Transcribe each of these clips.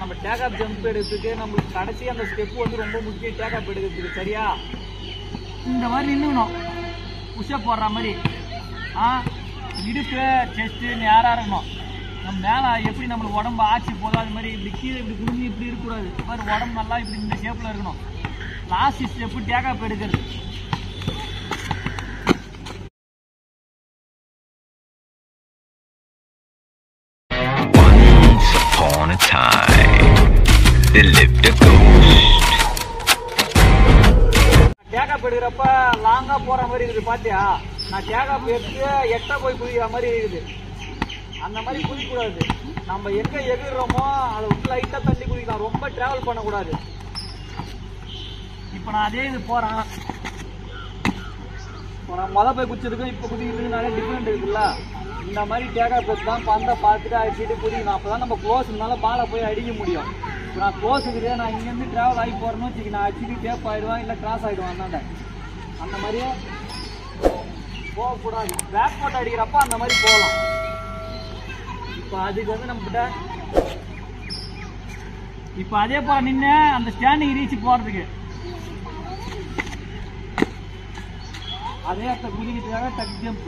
நம்ம take jump எடுக்கிறதுக்கு நம்மளுக்கு கடைசி அந்த ஸ்டெப் வந்து ரொம்ப முக்கியம். டேக்அப் எடுக்கிறதுக்கு சரியா? இந்த மாதிரி நின்றுக்கணும் புஷ்அப் போடுற மாதிரி. ஆ? இடுப்பு செஸ்ட்டு நேராக இருக்கணும்? நம்ம மேலே எப்படி நம்மளுக்கு உடம்பு ஆட்சி போதும் அது மாதிரி இப்படி கீழே இப்படி குனிஞ்சு இப்படி இருக்கக்கூடாது. இது மாதிரி உடம்பு நல்லா இப்படி இந்த ஷேப்பில் இருக்கணும். லாஸ்ட் ஸ்டெப்பு டேக் எடுக்கிறது. There lived a ghost. Takeoff எடுக்கிறப்ப லாங்கா போற மாதிரி இருக்குது பாத்தியா? நான் டேக்காப் எடுத்து எட்ட போய் குதிக்கிற மாதிரி இருக்குது. அந்த மாதிரி குதிக்கக்கூடாது நம்ம எங்க எகிறோமோ அதை விட்டு லைட்டா தள்ளி குதிக்கலாம் ரொம்ப டிராவல் பண்ணக்கூடாது. இப்போ நான் அதே இது போறேன். இப்போ நான் மொதல் போய் குதிச்சதுக்கும் இப்போ குதிக்கிறதுக்கு நிறைய டிஃப்ரெண்ட் இருக்குல்ல. இந்த மாதிரி டேக்காப் எடுத்து தான் பந்தை பார்த்துட்டு அடிச்சுட்டு குதிக்கணும் அப்போ தான் நம்ம க்ளோஸ்னால பாலை போய் அடிக்க முடியும். நான் க்ளோஸ் நான் இங்கேருந்து ட்ராவல் ஆகி போகிறேன்னு வச்சுக்கி நான் அடிச்சுட்டு டேப் ஆகிடுவேன் இல்லை கிராஸ் ஆகிடுவேன் அந்தாண்ட அந்த மாதிரியே போகக்கூடாது. பேக் போட்டு அடிக்கிறப்ப அந்த மாதிரி போகலாம். இப்போ அதுக்கு வந்து நம்மகிட்ட இப்போ அதே போல நின்று அந்த ஸ்டாண்டிங் ரீச் போகிறதுக்கு அதே இடத்த குதிக்கிறதுக்காக டக் ஜம்ப்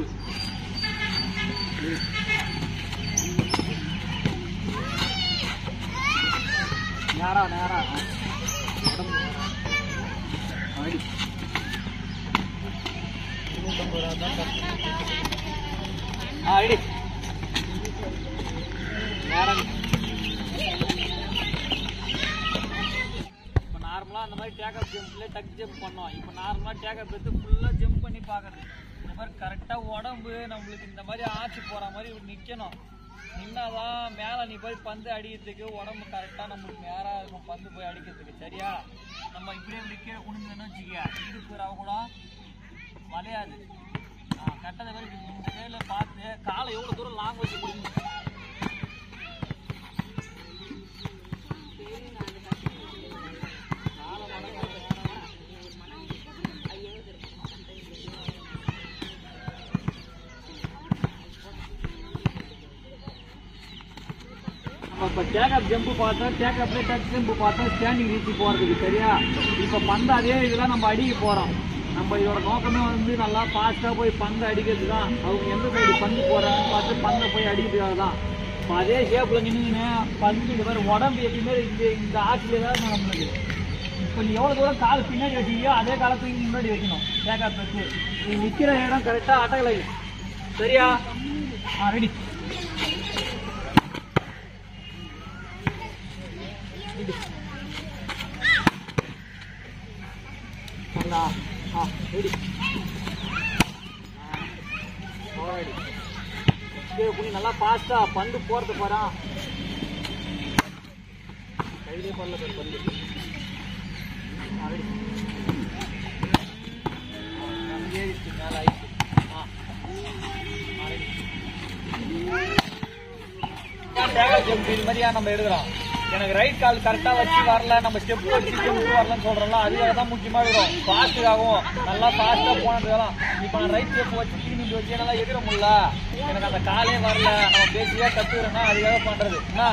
நேரா நேரா. உடம்பு அடி. இப்போ நார்மலாக அந்த மாதிரி டேக்கப் ஜம்ப்ல டக் ஜம்ப் பண்ணோம். இப்போ நார்மலாக டேக்கப் எடுத்து ஃபுல்லாக ஜம்ப் பண்ணி பார்க்குறது. இந்த மாதிரி கரெக்டாக உடம்பு நம்மளுக்கு இந்த மாதிரி ஆச்சு போகிற மாதிரி நிற்கணும் நின்னாதான் மேலே நீ போய் பந்து அடிக்கிறதுக்கு உடம்பு கரெக்டாக நம்மளுக்கு நேராக இருக்கும். பந்து போய் அடிக்கிறதுக்கு. சரியா? நம்ம இப்படியே இப்படி கீழே குனிஞ்சோன்னு வச்சுக்க இடுப்பு கூட வளையாது. கட்டத வரைக்கும் இந்த மாதிரி பார்த்து கா எவ்வளோ தூரம் லாங் வச்சு குடிங்க நம்ம இப்போ டேக்அப் ஜம்பு பார்த்தோம் டேக்அப்ல டச் ஜம்பு பார்த்தோம் ஸ்டாண்டிங் ரீச்சு போகிறதுக்கு சரியா? இப்போ பந்து அதே இதெல்லாம் நம்ம அடிக்க போகிறோம் நம்ம இதோட நோக்கமே வந்து நல்லா ஃபாஸ்ட்டாக போய் பந்து அடிக்கிறது தான் அவங்க எந்த சைடு பந்து போகிறாங்கன்னு பார்த்து பந்தை போய் அடிக்கிறதுக்காக தான் இப்போ அதே ஷேப்பில் நின்றுங்க பந்து இது மாதிரி உடம்பு எப்பயுமே இந்த இந்த ஆட்சியில் தான் நம்மளுக்கு. இப்போ நீ எவ்வளோ தூரம் கால் பின்னாடி வச்சிக்கியோ அதே காலத்துக்கு முன்னாடி வைக்கணும். டேக்அப் வச்சு நீ நிற்கிற இடம் கரெக்டாக அட்டகலை சரியா? ஆ ரெடி நல்லா ஆ ரெடி. ரெடி. கீழே புனி நல்லா ஃபாஸ்ட்டாக பந்து போகிறது போகிறான் கையிலே பண்ணல பாரு பந்து. ஆ ரெடி. ஏறிச்சு மேலே ஆயிடுச்சு. ஆ ஆ ரெடி. டேகல் ஜம்ப் இது மாதிரியா நம்ம எடுக்கிறோம். எனக்கு ரைட் கால் கரெக்டாக வச்சு வரல நம்ம ஸ்டெப் வச்சு ஜம்ப் வரலன்னு சொல்கிறோம்ல அது தான் முக்கியமாக இருக்கும் ஃபாஸ்ட்டுக்காகவும் நல்லா ஃபாஸ்ட்டாக போனதுக்கெல்லாம். இப்போ நான் ரைட் ஸ்டெப் வச்சு திரும்பி வச்சு என்னால் எதிர முடியல. எனக்கு அந்த காலே வரல. நம்ம பேசியாக கற்றுக்கிறோன்னா அதுக்காக பண்ணுறது என்ன?